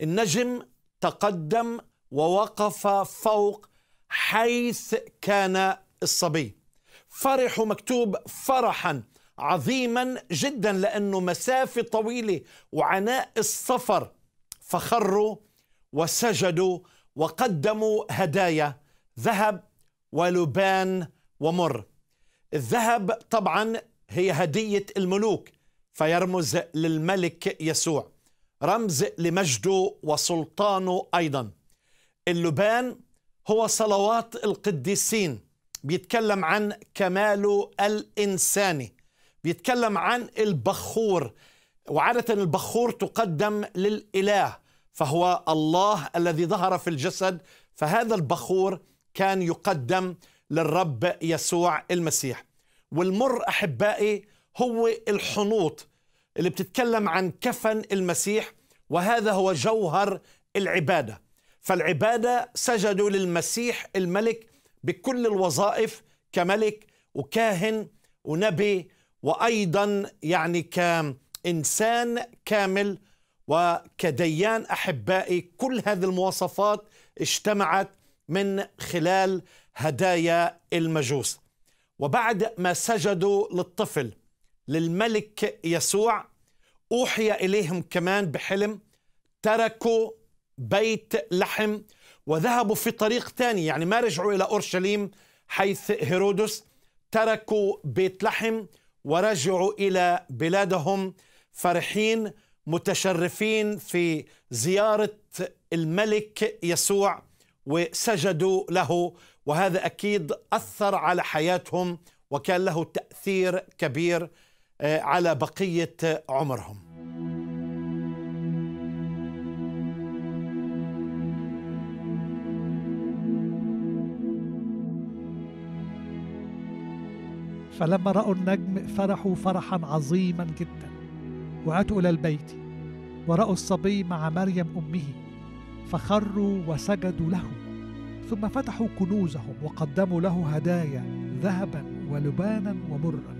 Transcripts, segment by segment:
النجم تقدم ووقف فوق حيث كان الصبي. فرحوا مكتوب فرحا عظيما جدا لأنه مسافة طويلة وعناء السفر. فخروا وسجدوا وقدموا هدايا ذهب ولبان ومر. الذهب طبعا هي هدية الملوك فيرمز للملك يسوع. رمز لمجده وسلطانه أيضا. اللبان هو صلوات القديسين. بيتكلم عن كماله الانساني بيتكلم عن البخور. وعادة البخور تقدم للإله فهو الله الذي ظهر في الجسد. فهذا البخور كان يقدم للرب يسوع المسيح. والمر أحبائي هو الحنوط. اللي بتتكلم عن كفن المسيح وهذا هو جوهر العبادة. فالعبادة سجدوا للمسيح الملك بكل الوظائف كملك وكاهن ونبي وأيضا يعني كإنسان كامل وكديان أحبائي. كل هذه المواصفات اجتمعت من خلال هدايا المجوس. وبعد ما سجدوا للطفل للملك يسوع. أوحي إليهم كمان بحلم. تركوا بيت لحم وذهبوا في طريق ثاني يعني ما رجعوا إلى أورشليم حيث هيرودس. تركوا بيت لحم ورجعوا إلى بلادهم. فرحين متشرفين في زيارة الملك يسوع وسجدوا له. وهذا أكيد أثر على حياتهم وكان له تأثير كبير. على بقية عمرهم. فلما رأوا النجم فرحوا فرحا عظيما جدا وأتوا إلى البيت ورأوا الصبي مع مريم أمه فخروا وسجدوا له ثم فتحوا كنوزهم وقدموا له هدايا ذهبا ولبانا ومرا.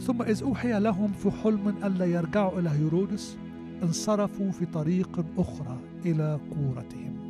ثم إذ أوحي لهم في حلم ألا يرجعوا إلى هيرودس انصرفوا في طريق أخرى إلى قورتهم